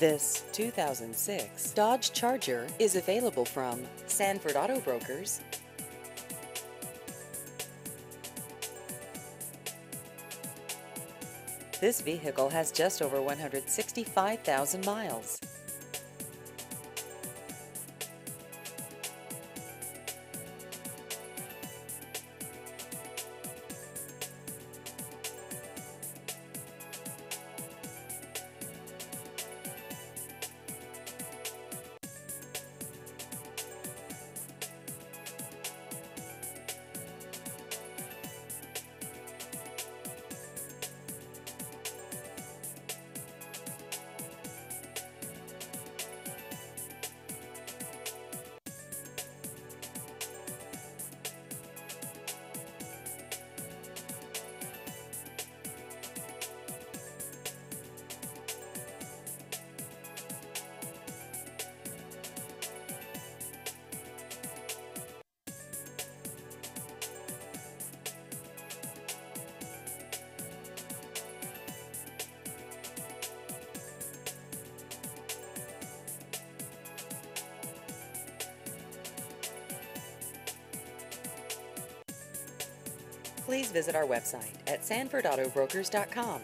This 2006 Dodge Charger is available from Sanford Auto Brokers. This vehicle has just over 165,000 miles. Please visit our website at sanfordautobrokers.com